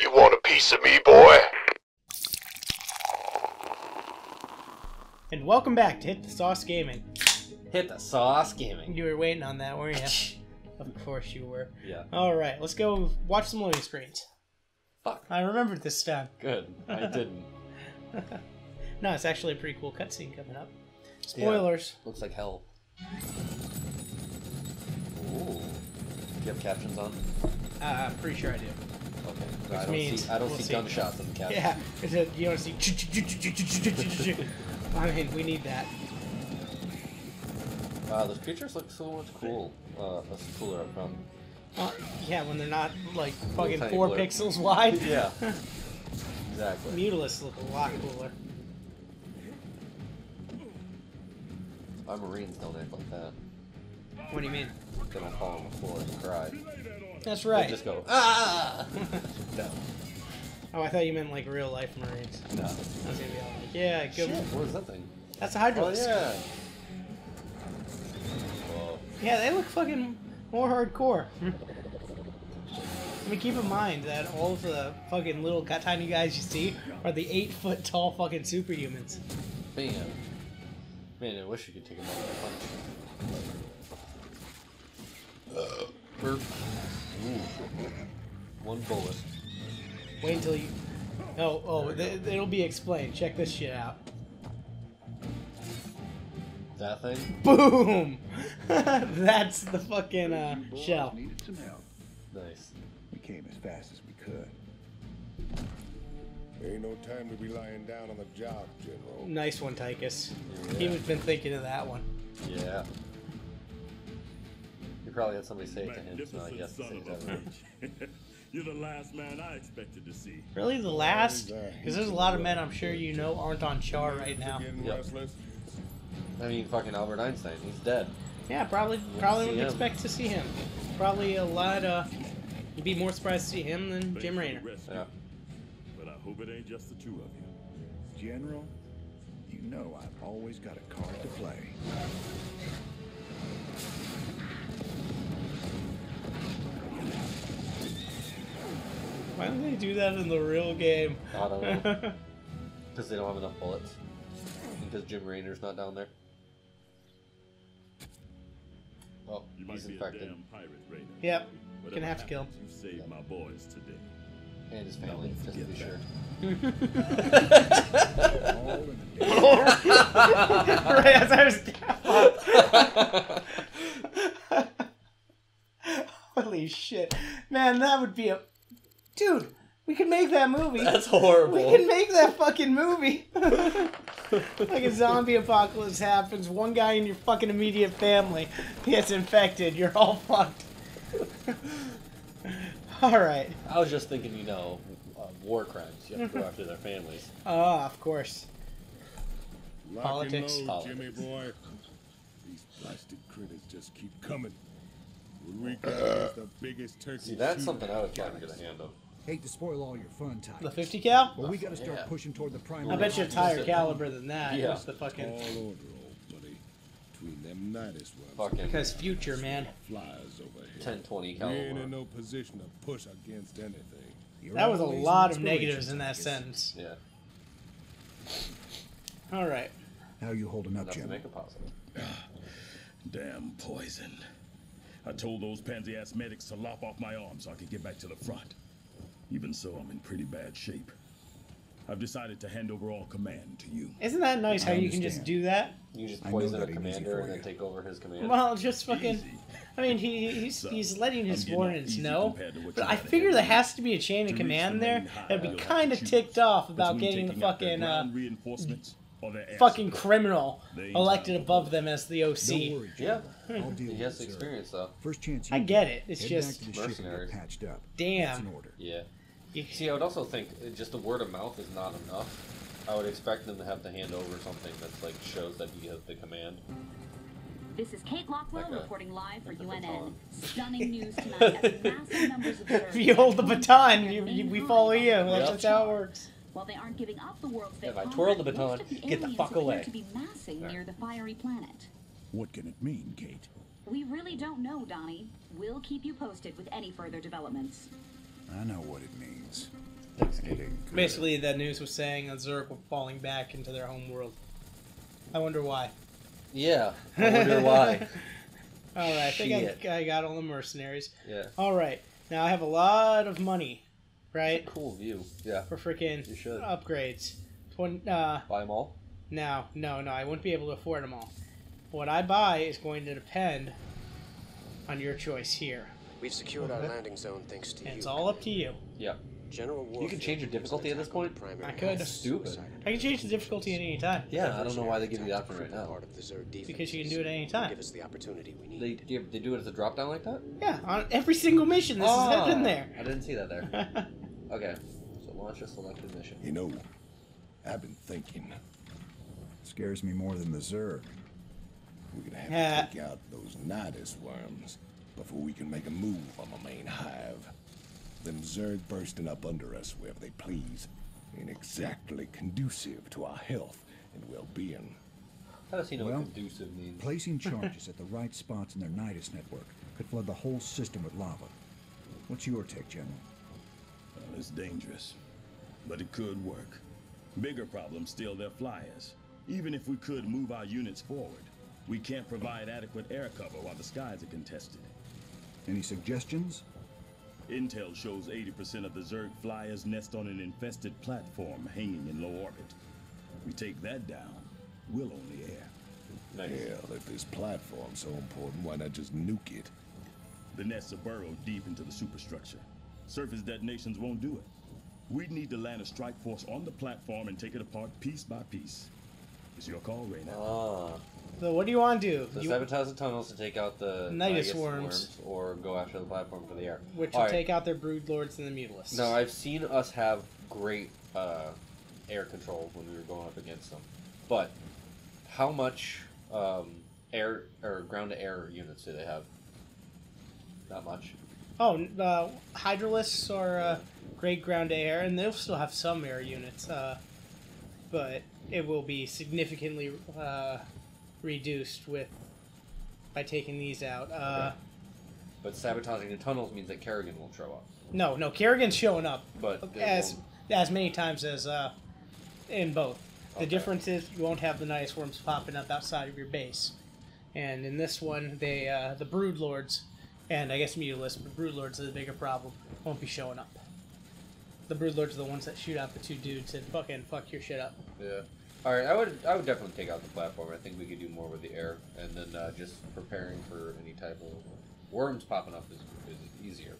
You want a piece of me, boy? And welcome back to Hit the Sauce Gaming. Hit the sauce gaming. You were waiting on that, weren't you? of course you were. Yeah. All right, let's go watch some loading screens. Fuck. I remembered this time. Good. I didn't. No, it's actually a pretty cool cutscene coming up. Spoilers. Looks like hell. Ooh. Do you have captions on? Uh, I'm pretty sure I do. Okay. No, I don't means see. I don't we'll see see. gunshots in the captions. Yeah, it's a, you don't see. I mean, we need that. Wow, those creatures look so much cool. Uh, that's cooler up front. Uh, yeah, when they're not like fucking four blur. pixels wide. Yeah. Exactly. Mutalisks look a lot cooler. Our Marines don't act like that. What do you mean? They don't fall on the floor and cry. That's They right. just go ah. no. Oh, I thought you meant like real life Marines. No. I was gonna be all like, yeah, Shit, good. what is that thing? That's a Oh yeah. Whoa. Yeah, they look fucking more hardcore. I mean, keep in mind that all of the fucking little tiny guys you see are the eight foot tall fucking superhumans. Man. Man, I wish you could take them out with a punch. Burp. Ooh. One bullet. Wait until you. Oh, oh, th- it'll be explained. Check this shit out. That thing? Boom! That's the fucking uh, shell. Needed some help. Nice. We came as fast as we could. Ain't no time to be lying down on the job, General. Nice one, Tychus. Yeah. He was been thinking of that one. Yeah. You probably had somebody say it to him, so I guess to say son of a bitch. You're the last man I expected to see. Really, the last? Because there's a lot of men I'm sure you know aren't on Char right now. Yep. I mean, fucking Albert Einstein, he's dead. Yeah, probably probably wouldn't him. expect to see him. Probably a lot. Uh, you'd be more surprised to see him than Jim Thanks for Raynor. Yeah. But I hope it ain't just the two of you. General, you know I've always got a card to play. Why don't they do that in the real game? I don't know. Because they don't have enough bullets. Because Jim Raynor's not down there. Oh, You he's might be infected. a damn pirate, Raynor. yep, Whatever gonna have to kill him. You saved my boys today. And his family, don't just to be sure. All in the day. right as I was. Holy shit, man! That would be a dude. We can make that movie. That's horrible. We can make that fucking movie. like a zombie apocalypse happens, one guy in your fucking immediate family gets infected. You're all fucked. all right. I was just thinking, you know, uh, war crimes. You have to go after their families. Ah, of course. Lock Politics. and load, Politics. Jimmy boy. These plastic critters just keep coming. When we come the biggest turkey See, that's something I would in try to the get a hand of. Hate to spoil all your fun, Ty. The 50 cal? But we gotta start Yeah. pushing toward the primary. I bet you a higher caliber than that. Yeah. What's the All fucking. over, old buddy. Between them Nydus webs, Fucking Because future, man. flies over here. 1020 We ain't in no position to push against anything. You're That was a lot of negatives in that sentence. Yeah, All right. How you holding up, enough to Jim? make it positive. Damn poison. I told those pansy ass medics to lop off my arm so I could get back to the front. Even so, I'm in pretty bad shape. I've decided to hand over all command to you. Isn't that nice how I you can just do that? You just poison a that ain't easy commander and then take over his command. Well, just fucking. Easy. I mean, he, he's, So, he's letting his I'm getting off know, compared to what but I figure there has to be a chain of command the there main hive, that'd be kind of ticked off about getting the taking out their fucking uh, reinforcements or their fucking criminal elected above them as the OC. Don't worry, Yeah, Jim. I'll deal he with has it, the sir. experience though. First chance you I get it. It's just to the ship and mercenaries. patched up. Damn. That's an order. Yeah. you, See, I would also think uh, just the word of mouth is not enough. I would expect them to have to hand over something that's like shows that he has the command. This is Kate Lockwell Okay. reporting live for Like UNN. Stunning news tonight as massive numbers of if you hold the baton, you, you, we follow you. That's Yep. just how it works. While they aren't giving up the world's If I big twirl the baton, most the get the aliens fuck appear away. to be massing There. near the fiery planet. What can it mean, Kate? We really don't know, Donnie. We'll keep you posted with any further developments. I know what it means. Thanks, It Kate. Basically, the news was saying that Zerg were falling back into their home world. I wonder why. Yeah, I wonder why. All right, I think I, I got all the mercenaries. Yeah, All right, now I have a lot of money, right, cool view. Yeah, for freaking You should. upgrades. Twen- uh, buy them all. no, no, no, I wouldn't be able to afford them all. What I buy is going to depend on your choice here. We've secured our landing zone thanks to you. It's all up to you. Yeah, General You can change your difficulty at this point? I could. That's stupid. I can change the difficulty at any time. Yeah, I don't know why they give you the option right now. Because you can do it at any time. Give us the opportunity we need. They do you- they do it as a drop down like that. Yeah, on every single mission, this Oh, ah, has happened there. I didn't see that there. Okay, so launch a selected mission. You know, I've been thinking Scares me more than the Zerg. We're gonna have Yeah. to take out those Nydus worms before we can make a move on the main hive. Them Zerg bursting up under us wherever they please ain't exactly conducive to our health and well-being. How does he know Well, what conducive means? Placing charges at the right spots in their Nydus network could flood the whole system with lava. What's your take, General? Well, it's dangerous, but it could work. Bigger problem still their flyers. Even if we could move our units forward, we can't provide adequate air cover while the skies are contested. Any suggestions? Intel shows 80% of the Zerg flyers nest on an infested platform hanging in low orbit. We take that down, we'll own the air. Nice. Hell, if this platform's so important, why not just nuke it? The nests are burrowed deep into the superstructure. Surface detonations won't do it. We'd need to land a strike force on the platform and take it apart piece by piece. It's your call, Raynor. Ah, So what do you want to do? so You- sabotage the tunnels to take out the Nydus Nydus worms. or go after the platform for the air. which will All right. take out their brood lords and the mutalisks. No, I've seen us have great uh, air control when we were going up against them, but how much um, air or ground to air units do they have? Not much. Oh, uh, Hydralisks are uh, great ground to air, and they'll still have some air units, uh, but it will be significantly uh, reduced with by taking these out. Uh, But sabotaging the tunnels means that Kerrigan won't show up. No, no, Kerrigan's showing up But as as many times as uh, in both. The Okay. difference is you won't have the nice worms popping up outside of your base, and in this one, they uh, the brood lords, and I guess mutalisks, but brood lords are the bigger problem. Won't be showing up. The brood lords are the ones that shoot out the two dudes and fucking fuck your shit up. Yeah. All right, I would I would definitely take out the platform. I think we could do more with the air, and then uh, just preparing for any type of worms popping up is, is easier.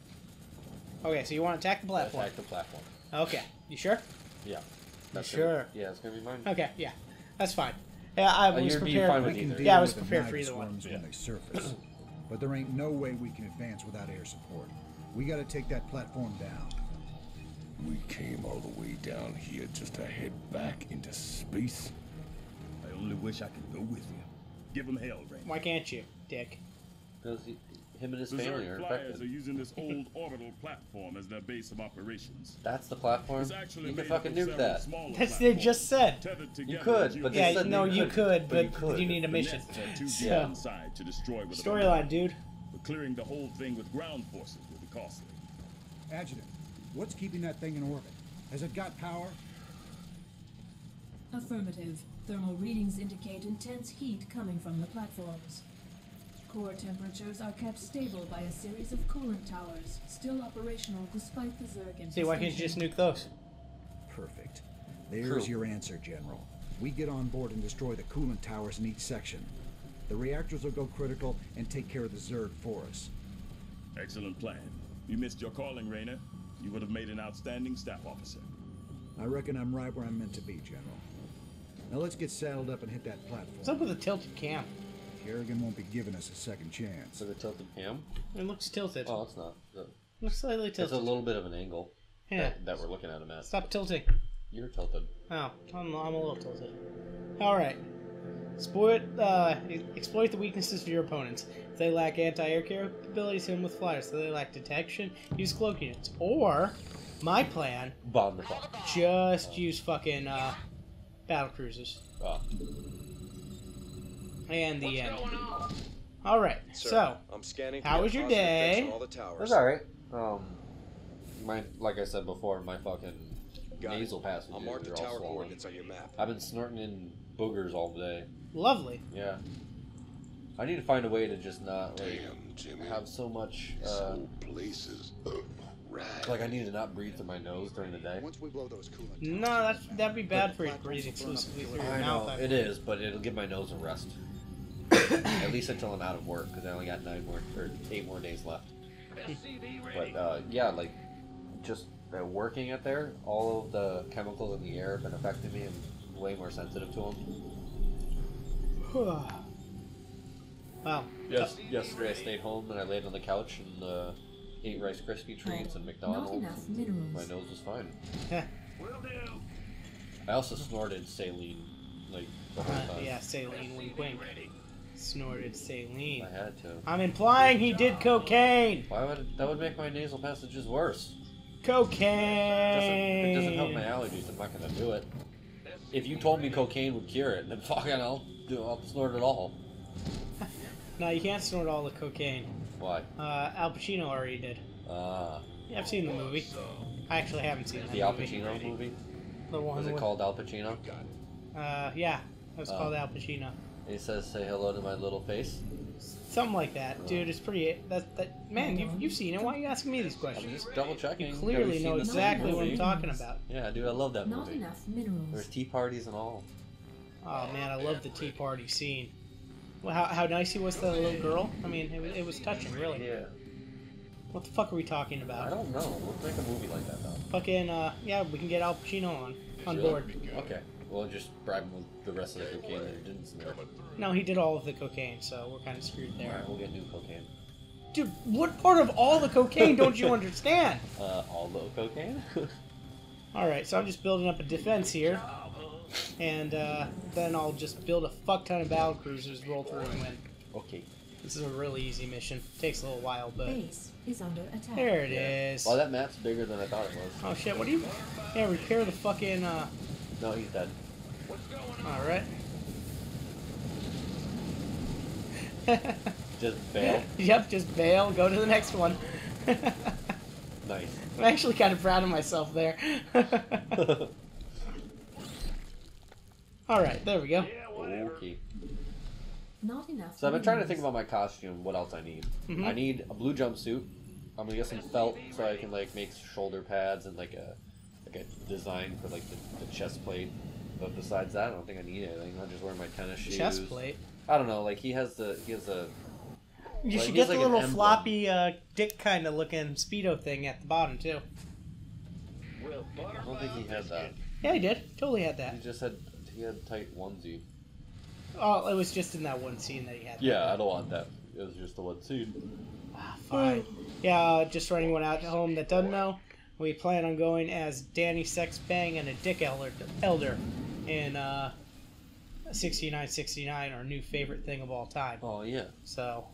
Okay, so you want to attack the platform? Attack the platform. Okay, you sure? Yeah. That's sure? Gonna, yeah, it's gonna be mine. Okay, yeah, that's fine. Yeah, I Uh, was prepared. fine with can either. deal Yeah, I was with the prepared for either one. worms when they surface, but there ain't no way we can advance without air support. We got to take that platform down. We came all the way down here just to head back into space. I only wish I could go with you. Give him hell, Raynor. Why can't you, Dick? Because him and his The family Zerg are flyers infected. are using this old orbital platform as their base of operations. That's the platform. It's actually You made could fucking of nuke that. That's they just said. You could, but they Yeah, said no, you you couldn't, could, but you could. you need a mission. nests are So- inside to destroy with a Storyline, dude. But clearing the whole thing with ground forces will be costly. Adjutant, what's keeping that thing in orbit? Has it got power? Affirmative. Thermal readings indicate intense heat coming from the platforms. Core temperatures are kept stable by a series of coolant towers, still operational despite the Zerg infestation. See, why can't you just nuke those? Perfect. There's True. your answer, General. We get on board and destroy the coolant towers in each section. The reactors will go critical and take care of the Zerg for us. Excellent plan. You missed your calling, Raynor. You would have made an outstanding staff officer. I reckon I'm right where I'm meant to be, General. Now let's get saddled up and hit that What's platform. up with the tilted cam? Kerrigan won't be giving us a second chance. So the tilted cam? It looks tilted. Oh, it's not. looks slightly tilted. It's a little bit of an angle Yeah. that, that we're looking at him at. Stop tilting. You're tilted. Oh, I'm, I'm a little tilted. All right. Exploit, uh, exploit the weaknesses of your opponents. If they lack anti-air capabilities, hit them with flyers. If they lack detection, use cloak units. Or, my plan, Bomb the fuck. just use fucking uh, battle cruisers. Oh. And the end. All right. Sir, So, I'm scanning. how was your day? on All the towers. That's alright. Um, my like I said before, my fucking Got it. nasal passages I'll mark the are all tower swollen. coordinates on your map. I've been snorting in boogers all day. Lovely. Yeah. I need to find a way to just not like Damn, Jimmy. have so much. Uh, So places. Right. like I need to not breathe through my nose during the day. Once we blow those coolant No, that's, that'd be bad for you to platforms breathe will burn up exclusively through your I mouth. know I it is, but it'll give my nose a rest. At least until I'm out of work, because I only got nine more or eight more days left. But uh, yeah, like just uh, working it there, all of the chemicals in the air have been affecting me. I'm way more sensitive to them. Wow. Yes, yesterday I stayed home and I laid on the couch and uh, ate Rice Krispie treats and Not McDonald's. enough minerals. My nose was fine. Heh. I also snorted saline like the whole Uh, time. yeah, saline, wink, wink. Snorted saline. I had to. I'm implying he did cocaine. Why would that would make my nasal passages worse? Cocaine. It doesn't, it doesn't help my allergies. I'm not gonna do it. If you told me cocaine would cure it, then fucking I'll do. I'll snort it all. No, you can't snort all the cocaine. Why? Uh, Al Pacino already did. Ah, Yeah, I've seen the movie. I actually haven't seen that the Al. Pacino movie. The one Was it with- called Al Pacino? Uh, yeah, it was Oh. called Al Pacino. He says, "Say hello to my little face." Something like that, dude. It's pretty. That that man, you've, you've seen it. Why are you asking me these questions? I'm just double checking. You clearly know exactly what I'm talking about. Yeah, dude, I love that Not movie. enough minerals. There's tea parties and all. Oh man, I love the tea party scene. Well, how, how nice he was to the little girl. I mean, it, was- it was touching, really. Yeah. What the fuck are we talking about? I don't know. Let's make a movie like that though. Fucking uh, yeah, we can get Al Pacino on on Really? board. Okay. Well, just bribe him with the rest of the cocaine that he didn't snort. No, he did all of the cocaine, so we're kind of screwed there. Alright, we'll get new cocaine. Dude, what part of all the cocaine don't you understand? Uh, all the cocaine? All right, so I'm just building up a defense here, and uh, then I'll just build a fuck ton of battle cruisers, roll through and win. okay. This is a really easy mission. Takes a little while, but Base is under attack. there it is. Well, that map's bigger than I thought it was. Oh shit! What do you? Yeah, repair the fucking. uh... No, he's dead. What's going on? All right. Just bail. yep, just bail. Go to the next one. nice. I'm actually kind of proud of myself there. All right, there we go. Okay. Not enough. So I've been trying to think about my costume. What else I need? Mhm. I need a blue jumpsuit. I'm gonna get some felt so I can like make shoulder pads and like a like a design for like the, the chest plate. But besides that, I don't think I need anything. I'll just wear my tennis shoes. Chest plate. I don't know. Like he has the he has a You Like, should get the like little floppy uh, dick kind of looking speedo thing at the bottom too. I don't think he had that. Yeah, he did. Totally had that. He just had he had tight onesie. Oh, it was just in that one scene that he had. Yeah, I don't want that. It was just the one scene. Ah, fine. Yeah, uh, just for anyone out at home that doesn't know, we plan on going as Danny Sexbang and a Dick Elder, Elder in uh, 6969, our new favorite thing of all time. Oh yeah. So,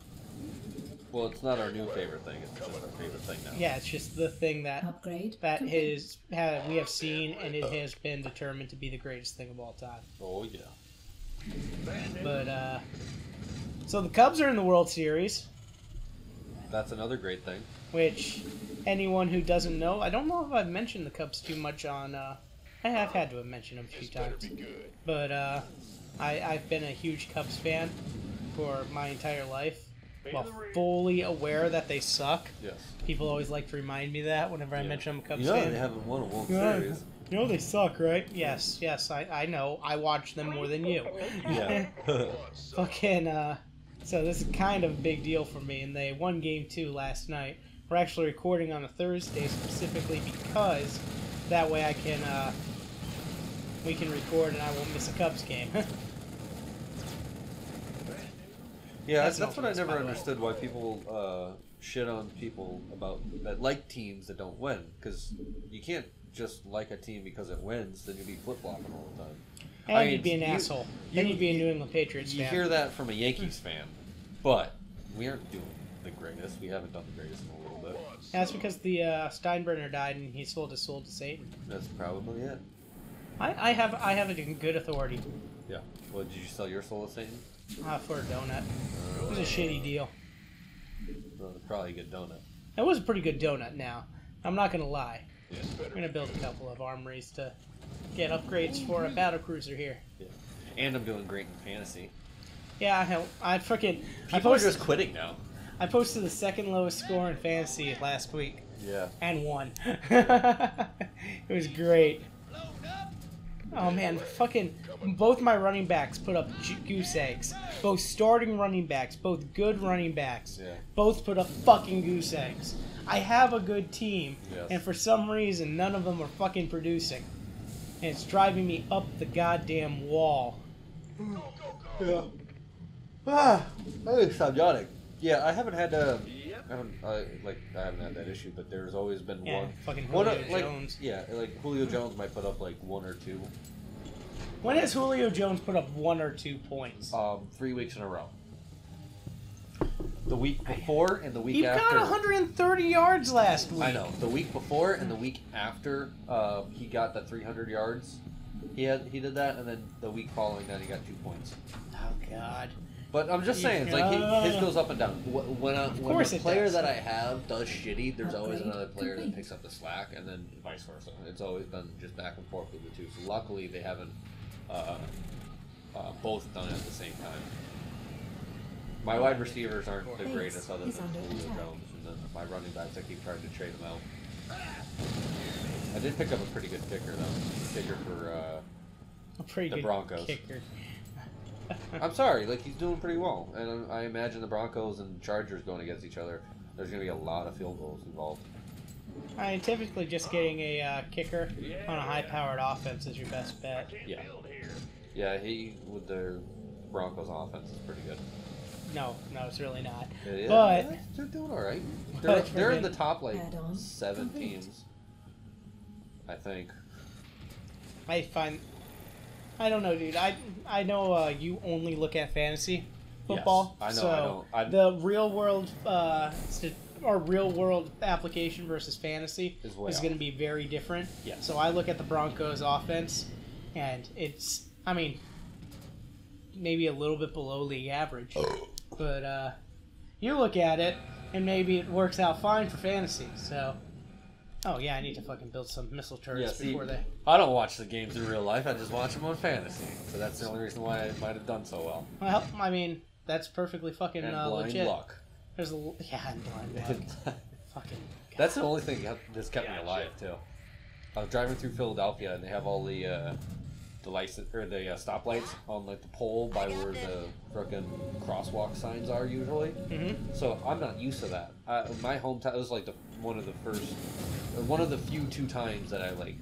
Well, it's not our new favorite thing. It's just our favorite thing now. yeah, it's just the thing that Upgrade. that complete. is ha we have seen and it has been determined to be the greatest thing of all time. Oh yeah. But uh, so the Cubs are in the World Series, That's another great thing. which anyone who doesn't know, I don't know if I've mentioned the Cubs too much on. Uh, I have had to have mentioned them a few times, but uh, I, I've been a huge Cubs fan for my entire life. While fully aware that they suck, Yes. people always like to remind me that whenever I mention I'm a Cubs You know fan. they haven't won a World Yeah. Series. You know they suck, right? Yes, yes, I, I know. I watch them more than you. Yeah. Fucking, uh, so this is kind of a big deal for me, and they won game two last night. We're actually recording on a Thursday specifically because that way I can, uh, we can record and I won't miss a Cubs game. Yeah, That's that's, what I never by the way. understood why people uh, shit on people about that like teams that don't win because you can't just like a team because it wins. Then you'd be flip flopping all the time. and I mean, you'd be an you- asshole. then you- you'd be a New England Patriots You fan. hear that from a Yankees fan, but we aren't doing the greatest. We haven't done the greatest in a little bit. That's because the uh, Steinbrenner died and he sold his soul to Satan. That's probably it. I, I have I have it in good authority Yeah. Well, did you sell your soul to Satan? Uh, for a donut. It was a shitty deal. Well, probably a good donut. It was a pretty good donut now. I'm not gonna lie. I'm gonna build a couple of armories to get upgrades for a battle cruiser here. And I'm doing great in fantasy. Yeah, I I fucking I People are posted, just quitting now. I posted the second lowest score in fantasy last week Yeah. and won. it was great. Oh man, fucking both my running backs put up goose eggs. Both starting running backs, both good running backs, Yeah. both put up fucking goose eggs. I have a good team, Yes. and for some reason none of them are fucking producing. And it's driving me up the goddamn wall. Yeah. Ah, oh, Subjonic. Yeah, I haven't had uh, I haven't uh, like I haven't had that issue, but there's always been Yeah, one. fucking one Julio like, Jones. Yeah, like Julio Jones might put up like one or two. When has Julio Jones put up one or two points? Um, three weeks in a row. The week before and the week He after. got 130 yards last week. I know. The week before and the week after, uh, he got the 300 yards. He had he did that, and then the week following that, he got two points. Oh God. But I'm just saying, it's like he, his goes up and down. Wh- When a, when course the it player does. that I have does shitty, there's always another player that picks up the slack, and then vice versa. It's always been just back and forth with the two. So luckily, they haven't uh, uh, both done it at the same time. My wide receivers aren't the Base greatest, other is than under Julio attack. Jones, and then my running backs, I keep trying to trade them out. I did pick up a pretty good kicker though. Kicker for. Uh, A pretty The good Broncos. kicker. I'm sorry, like he's doing pretty well, and I imagine the Broncos and Chargers going against each other. There's going to be a lot of field goals involved. I mean, typically just getting a uh, kicker on a high-powered offense is your best bet. Yeah, yeah. He with the Broncos offense is pretty good. No, no, it's really not. It is. But they're doing all right. They're, But they're in the top like Add-on seven teams, I think. I find, I don't know, dude. I I know uh, you only look at fantasy football. I know, So I know. I- the real world, uh, or real world application versus fantasy Is way going to be very different. Yes. So I look at the Broncos offense, and it's, I mean, maybe a little bit below league average, but uh, you look at it, and maybe it works out fine for fantasy. So. Oh yeah, I need to fucking build some missile turrets Yeah, see, before they. I don't watch the games in real life. I just watch them on fantasy. So that's the only reason why I might have done so well. Well, I mean, that's perfectly fucking And uh, blind legit. luck. There's a l- yeah, and blind luck. fucking. That's the only thing that's kept me alive too. I was driving through Philadelphia and they have all the uh, the license or the uh, stoplights on like the pole by where the fucking crosswalk signs are usually. Mhm. So I'm not used to that. I, my hometown was like the one of the first, or one of the few two times that I like.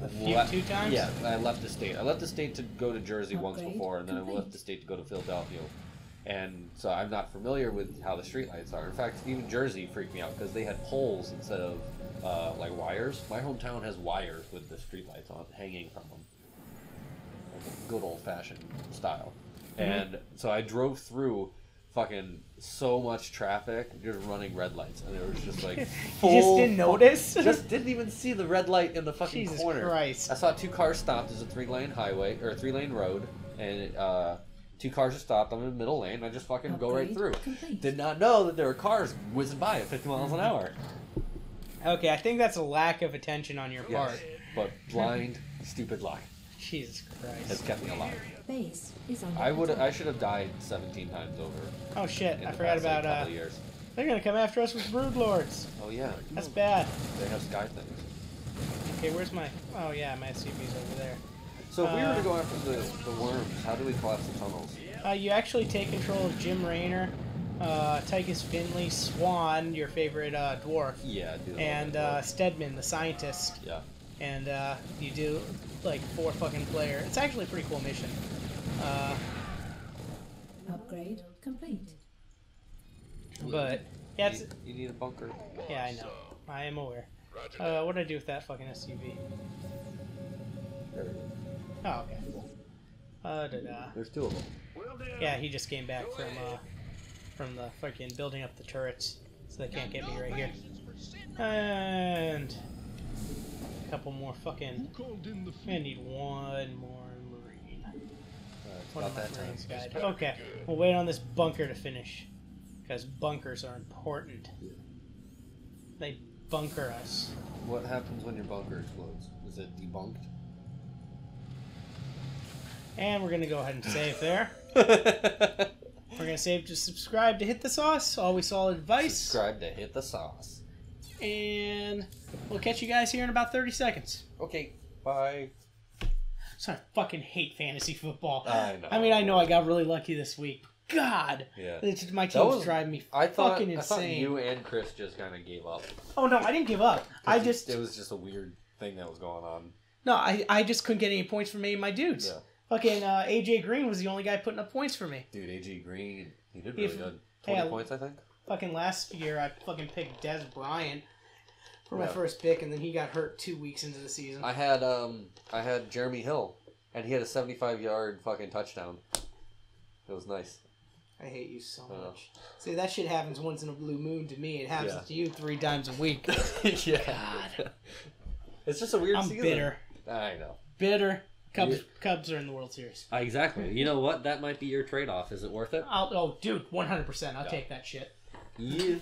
The few le- two times? Yeah, I left the state. I left the state to go to Jersey once Upgrade before, and then I left the state to go to Philadelphia. And so I'm not familiar with how the streetlights are. In fact, even Jersey freaked me out because they had poles instead of uh, like wires. My hometown has wires with the streetlights on hanging from them, like good old fashioned style. Mhm. And so I drove through fucking so much traffic, just running red lights, and it was just like You just didn't fu- notice? just didn't even see the red light in the fucking Jesus corner. Christ. I saw two cars stopped. There's a three lane highway or a three lane road, and uh, two cars are stopped. I'm in the middle lane. I just fucking go right through. complete. Did not know that there were cars whizzing by at 50 miles an hour. Okay, I think that's a lack of attention on your part. Yes, but blind, stupid luck Jesus Christ! has kept me alive. Base is under I would. attack. I should have died 17 times over. Oh shit! In I the forgot past, like, about uh. couple of years. They're gonna come after us with brood lords. Oh yeah, That's bad. they have sky things. Okay, where's my? Oh yeah, my SCV's over there. So if we were Uh, to go after the, the worms, how do we collapse the tunnels? Uh, you actually take control of Jim Raynor, uh, Tychus Finley, Swann, your favorite uh, dwarf, Yeah, do that and one. uh, Stetmann, the scientist. yeah. And uh, you do like four fucking player. It's actually a pretty cool mission. Uh, Upgrade complete. but yeah, it's, You, you need a bunker. yeah, I know. I am aware. Uh, what did I do with that fucking SCV? There we go. Oh, okay. Uh, da da. There's two of them. Yeah, he just came back from uh, from the fucking building up the turrets, so they can't get me right here. And a couple more fucking. I need one more marine. Uh, One of my marines guide. Okay, we'll wait on this bunker to finish, because bunkers are important. They bunker us. What happens when your bunker explodes? Is it debunked? And we're gonna go ahead and save there. We're gonna save to subscribe to hit the sauce. Always solid advice. Subscribe to hit the sauce. And we'll catch you guys here in about 30 seconds. Okay, bye. So I fucking hate fantasy football. I know. I mean, I know I got really lucky this week. God, Yeah. it's, my team's was- driving me I thought, fucking I thought insane. you and Chris just kind of gave up. Oh no, I didn't give up. I just It was just a weird thing that was going on. no, I I just couldn't get any points from any of my dudes. Yeah. Fucking uh, AJ Green was the only guy putting up points for me. Dude, AJ Green, he did If- really good. hey, 20 I- points, I think. Fucking last year, I fucking picked Dez Bryant for my Yeah. first pick, and then he got hurt two weeks into the season. I had um I had Jeremy Hill, and he had a 75 yard fucking touchdown. It was nice. I hate you so Oh. much. See, that shit happens once in a blue moon to me. It happens Yeah. to you three times a week. yeah. It's just a weird I'm season. bitter. I know. Bitter. Cubs, You- Cubs are in the World Series. Uh, exactly. You know what? That might be your trade-off. Is it worth it? I'll, oh, dude, 100%. I'll take that shit. Yeah.